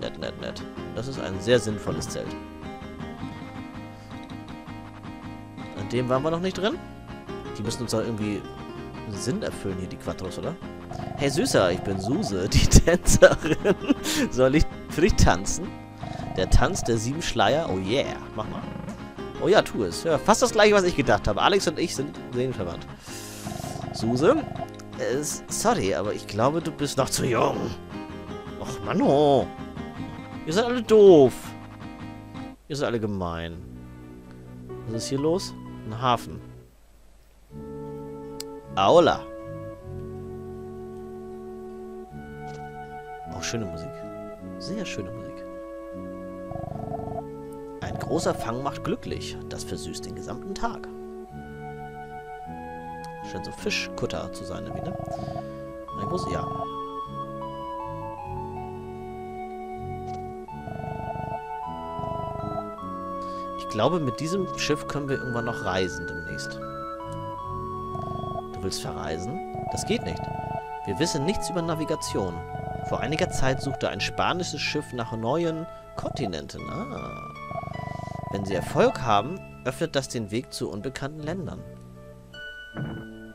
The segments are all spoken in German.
Nett, nett, nett. Das ist ein sehr sinnvolles Zelt. An dem waren wir noch nicht drin. Die müssen uns doch irgendwie Sinn erfüllen hier, die Quattros, oder? Hey Süßer, ich bin Suse, die Tänzerin. Soll ich für dich tanzen? Der Tanz der sieben Schleier? Oh yeah, mach mal. Oh ja, tu es. Ja, fast das gleiche, was ich gedacht habe. Alex und ich sind seelenverwandt. Suse? Äh, sorry, aber ich glaube, du bist noch zu jung. Och, Mann, Ihr seid alle doof. Ihr seid alle gemein. Was ist hier los? Ein Hafen. Aula. Auch schöne Musik. Sehr schöne Musik. Ein großer Fang macht glücklich. Das versüßt den gesamten Tag. Scheint so Fischkutter zu sein, irgendwie, ne? Ich muss, ja. Glaube, mit diesem Schiff können wir irgendwann noch reisen demnächst. Du willst verreisen? Das geht nicht. Wir wissen nichts über Navigation. Vor einiger Zeit suchte ein spanisches Schiff nach neuen Kontinenten. Ah. Wenn sie Erfolg haben, öffnet das den Weg zu unbekannten Ländern. Mhm.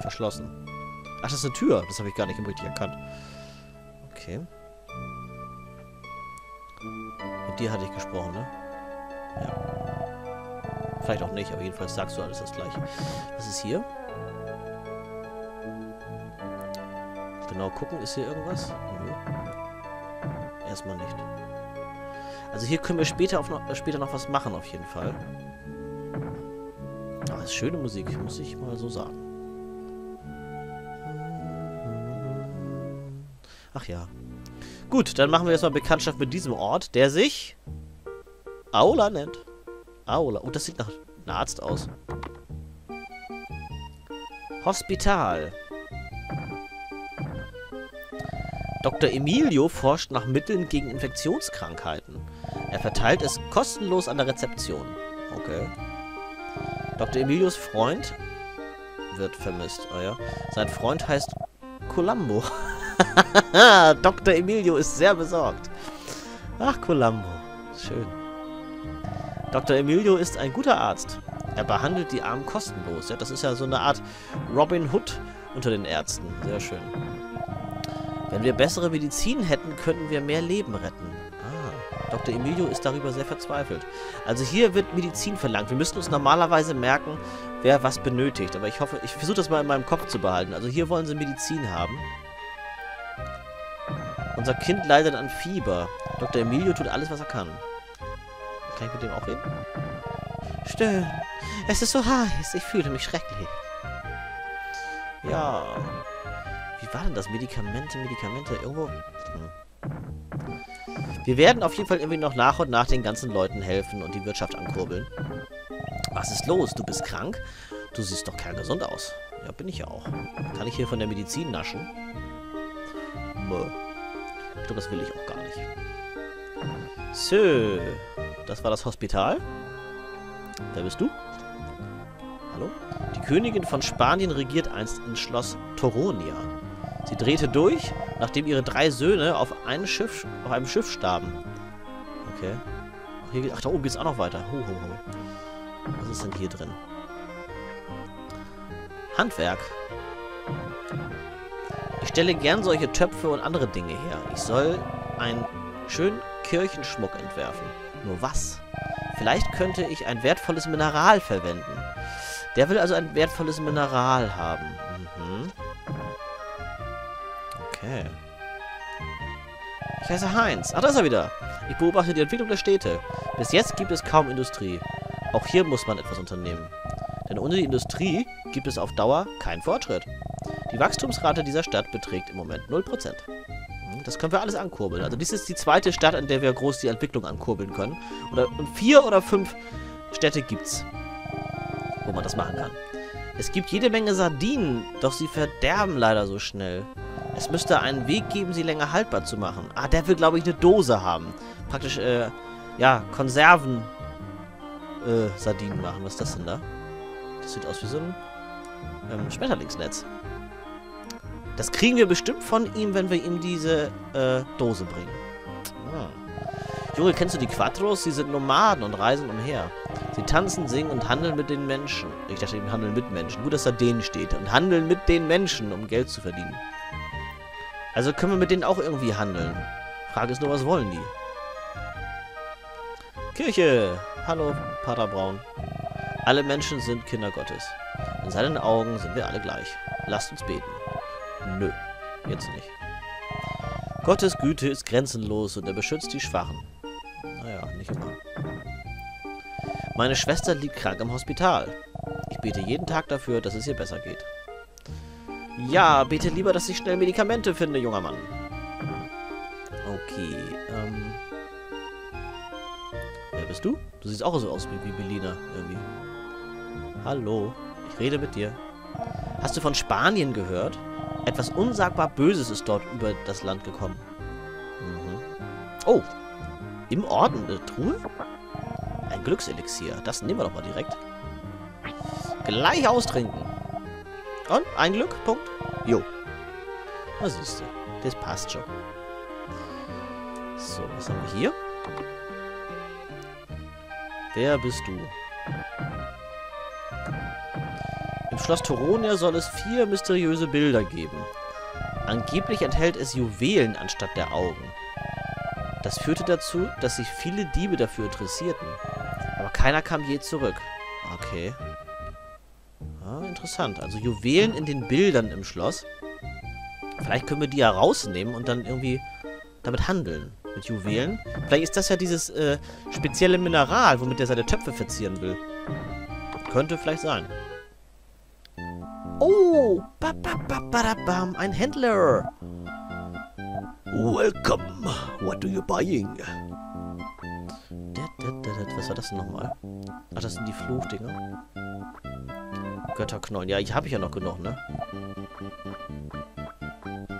Verschlossen. Ach, das ist eine Tür. Das habe ich gar nicht richtig erkannt. Okay. Dir hatte ich gesprochen, ne? Ja. Vielleicht auch nicht, aber jedenfalls sagst du alles das gleiche. Was ist hier? Genau gucken, ist hier irgendwas? Nö. Erstmal nicht. Also hier können wir später, noch, äh, später noch was machen, auf jeden Fall. Aber das ist schöne Musik, muss ich mal so sagen. Ach ja. Gut, dann machen wir jetzt mal Bekanntschaft mit diesem Ort, der sich Aula nennt. Aula. Oh, das sieht nach einem Arzt aus. Hospital. Dr. Emilio forscht nach Mitteln gegen Infektionskrankheiten. Er verteilt es kostenlos an der Rezeption. Okay. Dr. Emilios Freund wird vermisst. Oh ja. Sein Freund heißt Columbo. Dr. Emilio ist sehr besorgt. Ach, Columbo. Schön. Dr. Emilio ist ein guter Arzt. Er behandelt die Armen kostenlos. Ja, das ist ja so eine Art Robin Hood unter den Ärzten. Sehr schön. Wenn wir bessere Medizin hätten, könnten wir mehr Leben retten. Ah, Dr. Emilio ist darüber sehr verzweifelt. Also hier wird Medizin verlangt. Wir müssten uns normalerweise merken, wer was benötigt. Aber ich hoffe, ich versuche das mal in meinem Kopf zu behalten. Also hier wollen sie Medizin haben. Unser Kind leidet an Fieber. Dr. Emilio tut alles, was er kann. Kann ich mit dem auch reden? Stöhn. Es ist so heiß. Ich fühle mich schrecklich. Ja. Wie war denn das? Medikamente, Medikamente, irgendwo... Hm. Wir werden auf jeden Fall irgendwie noch nach und nach den ganzen Leuten helfen und die Wirtschaft ankurbeln. Was ist los? Du bist krank? Du siehst doch kerngesund aus. Ja, bin ich ja auch. Kann ich hier von der Medizin naschen? Mö. Ich glaube, das will ich auch gar nicht. So. Das war das Hospital. Wer bist du? Hallo? Die Königin von Spanien regiert einst in Schloss Toronia. Sie drehte durch, nachdem ihre drei Söhne auf, ein Schiff, auf einem Schiff starben. Okay. Ach, hier, ach da oben geht es auch noch weiter. Ho, ho, ho. Was ist denn hier drin? Handwerk. Ich stelle gern solche Töpfe und andere Dinge her. Ich soll einen schönen Kirchenschmuck entwerfen. Nur was? Vielleicht könnte ich ein wertvolles Mineral verwenden. Der will also ein wertvolles Mineral haben. Mhm. Okay. Ich heiße Heinz. Ach, da ist er wieder. Ich beobachte die Entwicklung der Städte. Bis jetzt gibt es kaum Industrie. Auch hier muss man etwas unternehmen. Denn ohne die Industrie gibt es auf Dauer keinen Fortschritt. Die Wachstumsrate dieser Stadt beträgt im Moment 0%. Hm, das können wir alles ankurbeln. Also dies ist die zweite Stadt, an der wir groß die Entwicklung ankurbeln können. Oder, und vier oder fünf Städte gibt's, wo man das machen kann. Es gibt jede Menge Sardinen, doch sie verderben leider so schnell. Es müsste einen Weg geben, sie länger haltbar zu machen. Ah, der will, glaube ich, eine Dose haben. Praktisch, äh, ja, Konserven äh, Sardinen machen. Was ist das denn da? Das sieht aus wie so ein ähm, Schmetterlingsnetz. Das kriegen wir bestimmt von ihm, wenn wir ihm diese äh, Dose bringen. Ah. Junge, kennst du die Quattros? Sie sind Nomaden und reisen umher. Sie tanzen, singen und handeln mit den Menschen. Ich dachte, sie handeln mit Menschen. Gut, dass da denen steht. Und handeln mit den Menschen, um Geld zu verdienen. Also können wir mit denen auch irgendwie handeln. Frage ist nur, was wollen die? Kirche! Hallo, Pater Braun. Alle Menschen sind Kinder Gottes. In seinen Augen sind wir alle gleich. Lasst uns beten. Nö, jetzt nicht. Gottes Güte ist grenzenlos und er beschützt die Schwachen. Naja, nicht immer. Meine Schwester liegt krank im Hospital. Ich bete jeden Tag dafür, dass es ihr besser geht. Ja, bete lieber, dass ich schnell Medikamente finde, junger Mann. Okay, ähm... Wer bist du? Du siehst auch so aus wie, Belina, irgendwie. Hallo, ich rede mit dir. Hast du von Spanien gehört? Etwas unsagbar Böses ist dort über das Land gekommen. Mhm. Oh, im Orden eine Truhe? Ein Glückselixier. Das nehmen wir doch mal direkt. Gleich austrinken. Und? Ein Glück? Punkt. Jo. Was siehst du? Das passt schon. So, was haben wir hier? Wer bist du? Schloss Toronia soll es vier mysteriöse Bilder geben. Angeblich enthält es Juwelen anstatt der Augen. Das führte dazu, dass sich viele Diebe dafür interessierten. Aber keiner kam je zurück. Okay. Ah, interessant. Also Juwelen in den Bildern im Schloss. Vielleicht können wir die ja rausnehmen und dann irgendwie damit handeln. Mit Juwelen. Vielleicht ist das ja dieses äh, spezielle Mineral, womit er seine Töpfe verzieren will. Könnte vielleicht sein. Oh! Ba, ba, ba, ba, bam, ein Händler! Welcome! What are you buying? Was war das denn nochmal? Ach, das sind die Fluchdinger. Götterknollen. Ja, ich habe ich ja noch genug, ne?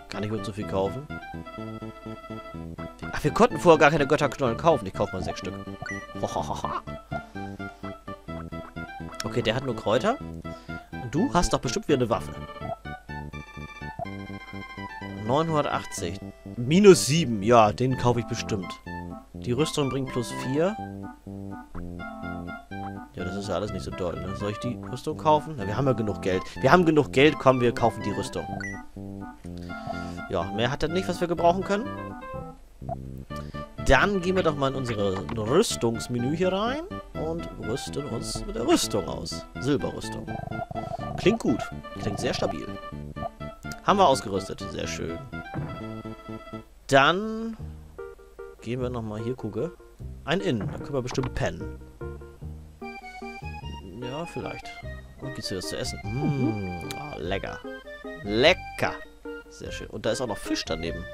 Kann ich mir so viel kaufen? Ach, wir konnten vorher gar keine Götterknollen kaufen. Ich kaufe mal sechs Stück. Okay, der hat nur Kräuter. Du hast doch bestimmt wieder eine Waffe. 980. Minus 7. Ja, den kaufe ich bestimmt. Die Rüstung bringt plus 4. Ja, das ist ja alles nicht so doll, ne? Soll ich die Rüstung kaufen? Na, wir haben ja genug Geld. Wir haben genug Geld, komm, wir kaufen die Rüstung. Ja, mehr hat er nicht, was wir gebrauchen können. Dann gehen wir doch mal in unsere Rüstungsmenü hier rein und rüsten uns mit der Rüstung aus. Silberrüstung. Klingt gut. Klingt sehr stabil. Haben wir ausgerüstet. Sehr schön. Dann gehen wir nochmal hier, gucke. Ein Inn. Da können wir bestimmt pennen. Ja, vielleicht. Und gibt's hier was zu essen? Mmh, oh, lecker. Lecker. Sehr schön. Und da ist auch noch Fisch daneben.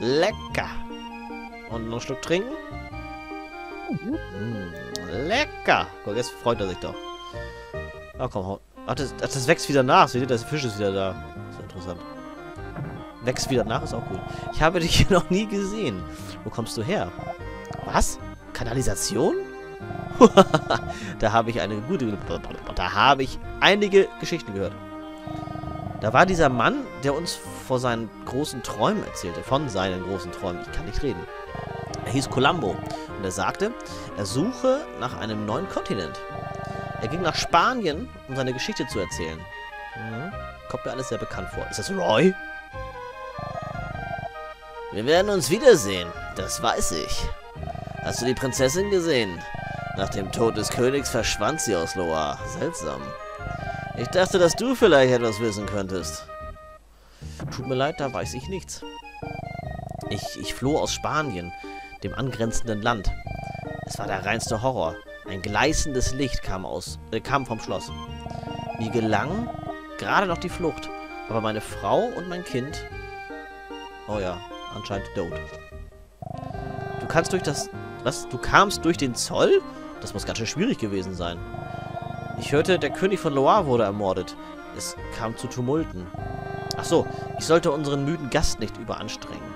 Lecker. Und noch ein Stück trinken? Mmh, lecker. Guck, jetzt freut er sich doch. Ach komm, Ach, das, das wächst wieder nach. Seht ihr, der Fisch ist wieder da. Das ist interessant. Wächst wieder nach, ist auch gut. Ich habe dich hier noch nie gesehen. Wo kommst du her? Was? Kanalisation? da habe ich eine gute... Da habe ich einige Geschichten gehört. Da war dieser Mann, der uns vor seinen großen Träumen erzählte. Von seinen großen Träumen. Ich kann nicht reden. Er hieß Columbo. Und er sagte, er suche nach einem neuen Kontinent. Er ging nach Spanien, um seine Geschichte zu erzählen. Mhm. Kommt mir alles sehr bekannt vor. Ist das Roy? Wir werden uns wiedersehen. Das weiß ich. Hast du die Prinzessin gesehen? Nach dem Tod des Königs verschwand sie aus Loire. Seltsam. Ich dachte, dass du vielleicht etwas wissen könntest. Tut mir leid, da weiß ich nichts. Ich, ich floh aus Spanien, dem angrenzenden Land. Es war der reinste Horror. Ein gleißendes Licht kam, aus, äh, kam vom Schloss. Mir gelang gerade noch die Flucht, aber meine Frau und mein Kind... Oh ja, anscheinend tot. Du kannst durch das... Was? Du kamst durch den Zoll? Das muss ganz schön schwierig gewesen sein. Ich hörte, der König von Loire wurde ermordet. Es kam zu Tumulten. Ach so, ich sollte unseren müden Gast nicht überanstrengen.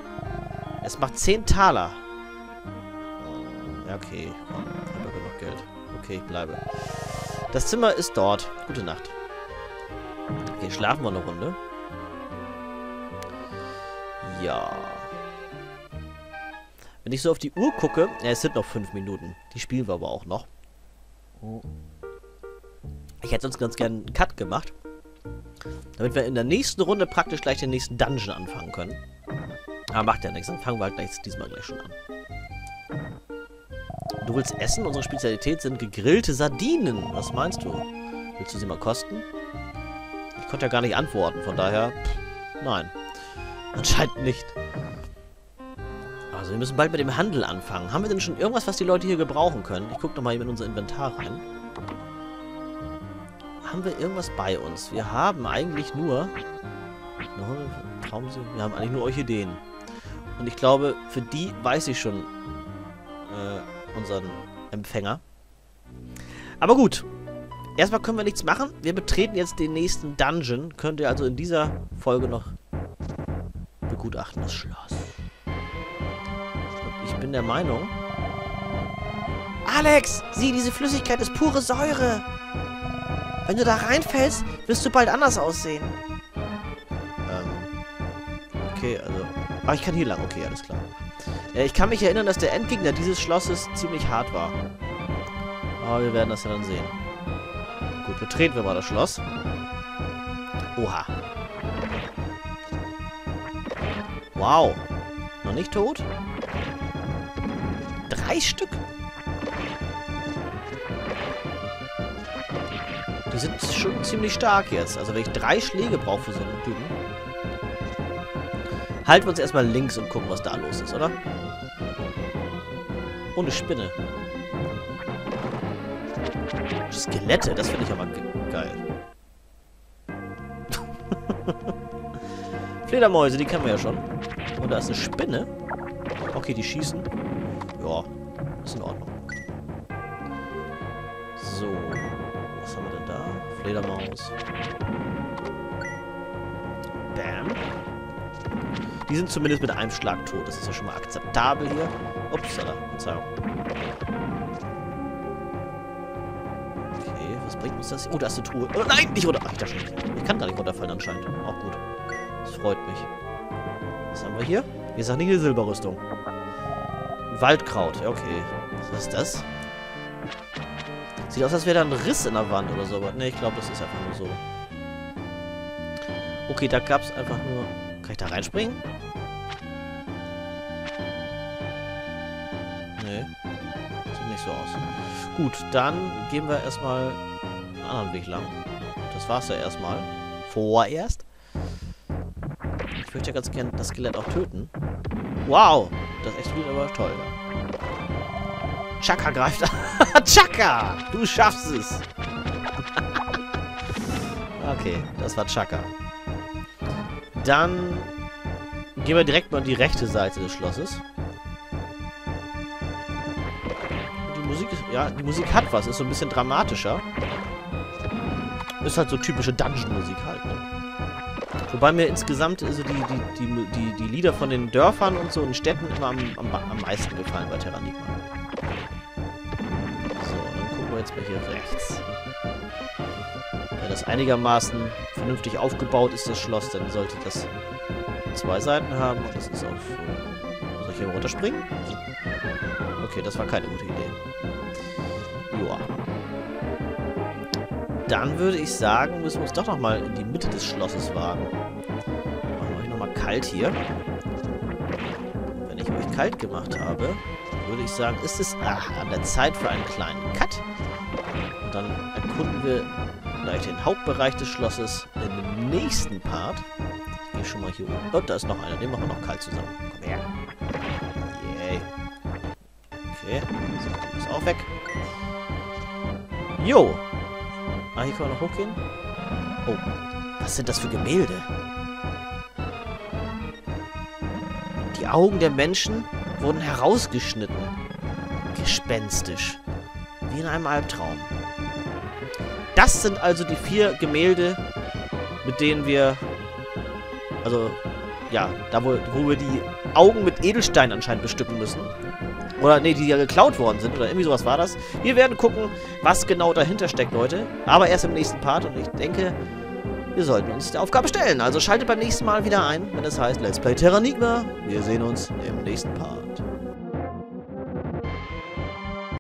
Es macht zehn Taler. Okay. Komm, Okay, ich bleibe. Das Zimmer ist dort. Gute Nacht. Okay, schlafen wir eine Runde. Ja. Wenn ich so auf die Uhr gucke, ja, es sind noch fünf Minuten. Die spielen wir aber auch noch. Ich hätte sonst ganz gerne einen Cut gemacht. Damit wir in der nächsten Runde praktisch gleich den nächsten Dungeon anfangen können. Aber macht ja nichts, dann fangen wir halt gleich, diesmal gleich schon an. Du willst essen? Unsere Spezialität sind gegrillte Sardinen. Was meinst du? Willst du sie mal kosten? Ich konnte ja gar nicht antworten, von daher... Nein. Anscheinend nicht. Also wir müssen bald mit dem Handel anfangen. Haben wir denn schon irgendwas, was die Leute hier gebrauchen können? Ich gucke nochmal hier in unser Inventar rein. Haben wir irgendwas bei uns? Wir haben eigentlich nur... Wir haben eigentlich nur Orchideen. Und ich glaube, für die weiß ich schon äh, unseren Empfänger. Aber gut. Erstmal können wir nichts machen. Wir betreten jetzt den nächsten Dungeon. Könnt ihr also in dieser Folge noch begutachten, das Schloss. Ich bin der Meinung... Alex! Sieh, diese Flüssigkeit ist pure Säure! Wenn du da reinfällst, wirst du bald anders aussehen. Ähm... Okay, also... Ah, ich kann hier lang. Okay, alles klar. Ja, ich kann mich erinnern, dass der Endgegner dieses Schlosses ziemlich hart war. Aber wir werden das ja dann sehen. Gut, betreten wir mal das Schloss. Oha. Wow. Noch nicht tot? Drei Stück? Die sind schon ziemlich stark jetzt. Also wenn ich drei Schläge brauche für so einen Typen. Halten wir uns erstmal links und gucken, was da los ist, oder? Ohne Spinne. Skelette, das finde ich aber ge geil. Fledermäuse, die kennen wir ja schon. Und da ist eine Spinne. Okay, die schießen. Ja, ist in Ordnung. So. Was haben wir denn da? Fledermaus. Bam. Die sind zumindest mit einem Schlag tot. Das ist ja schon mal akzeptabel hier. Ups, Alter. Verzeihung. Okay, was bringt uns das hier? Oh, da ist eine Truhe. Oh, nein, nicht runter. Ach, ich schon. Ich kann gar nicht runterfallen anscheinend. Auch gut. Das freut mich. Was haben wir hier? Hier ist auch eine Silberrüstung. Waldkraut. Ja, okay. Was ist das? Sieht aus, als wäre da ein Riss in der Wand oder so. Ne, ich glaube, das ist einfach nur so. Okay, da gab es einfach nur... Kann ich da reinspringen? Nee. Sieht nicht so aus. Gut, dann gehen wir erstmal einen anderen Weg lang. Das war's ja erstmal. Vorerst. Ich möchte ja ganz gern das Skelett auch töten. Wow! Das explodiert aber toll. Chaka greift an. Chaka! Du schaffst es! okay, das war Chaka. Dann gehen wir direkt mal an die rechte Seite des Schlosses. Die Musik ist, ja, die Musik hat was, ist so ein bisschen dramatischer. Ist halt so typische Dungeon-Musik halt, ne? Wobei mir insgesamt also die, die, die, die, die Lieder von den Dörfern und so in Städten immer am, am, am meisten gefallen bei Terranigma. So, dann gucken wir jetzt mal hier rechts. Das einigermaßen vernünftig aufgebaut ist, das Schloss, dann sollte das zwei Seiten haben. Das ist auf... Soll ich hier runterspringen? Okay, das war keine gute Idee. Joa. Dann würde ich sagen, müssen wir uns doch nochmal in die Mitte des Schlosses wagen. Machen wir euch nochmal kalt hier. Wenn ich euch kalt gemacht habe, würde ich sagen, ist es ach, an der Zeit für einen kleinen Cut. Und dann erkunden wir gleich den Hauptbereich des Schlosses dem nächsten Part. Ich gehe schon mal hier oben. Und da ist noch einer, den machen wir noch kalt zusammen. Komm her. Yay. Okay, so, die ist auch weg. Jo, Ah, hier können wir noch hochgehen. Oh, was sind das für Gemälde? Die Augen der Menschen wurden herausgeschnitten. Gespenstisch. Wie in einem Albtraum. Das sind also die vier Gemälde, mit denen wir... Also, ja, da wo, wo wir die Augen mit Edelstein anscheinend bestücken müssen. Oder, nee, die ja geklaut worden sind. Oder irgendwie sowas war das. Wir werden gucken, was genau dahinter steckt, Leute. Aber erst im nächsten Part. Und ich denke, wir sollten uns der Aufgabe stellen. Also schaltet beim nächsten Mal wieder ein, wenn es heißt Let's Play Terranigma. Wir sehen uns im nächsten Part.